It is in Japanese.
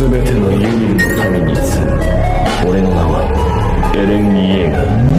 全てのユニルのめに俺の名はエレン・イエーガ